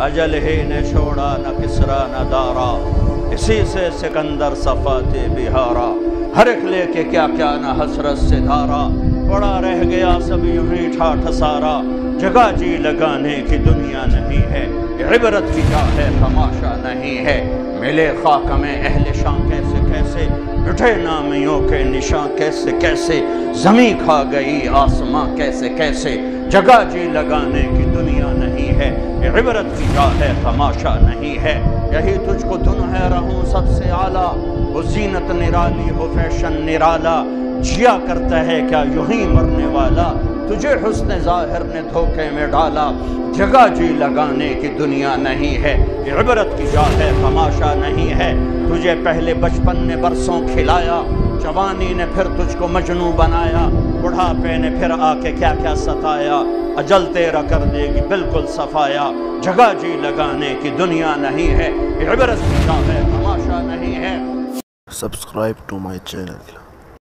अजल ही न छोड़ा, न किसरा, न दारा। इसी से सिकंदर सफाते बिहारा। हर एक लेके क्या क्या न हसरत से धारा। पड़ा रह गया सब यूँ ठाठ सारा जगह जी लगाने की दुनिया नहीं है। इबरत की जा है, तमाशा नहीं है। मिले खाक में अहल शां कैसे कैसे? मिठे नामियों के निशान कैसे कैसे? जमी खा गई आसमां कैसे कैसे? जगह जी लगाने की दुनिया नहीं है। इबरत की जा है, तमाशा नहीं है। यही तुझको धुन है, रहूँ सबसे आला। वो जीनत निराली हो फ़ैशन निराला। जिया करता है क्या यूँ ही मरने वाला? तुझे हुस्न ज़ाहिर ने धोखे में डाला। जगह जी लगाने की दुनिया नहीं है। इबरत की जा है, तमाशा नहीं है। तुझे पहले बचपन ने बरसों खिलाया। जवानी ने फिर तुझको मजनू बनाया, बुढ़ापे ने फिर आके क्या क्या सताया, अजल तेरा कर देगी बिल्कुल सफाया। जगह जी लगाने की दुनिया नहीं है है, तमाशा नहीं है। Subscribe to my channel.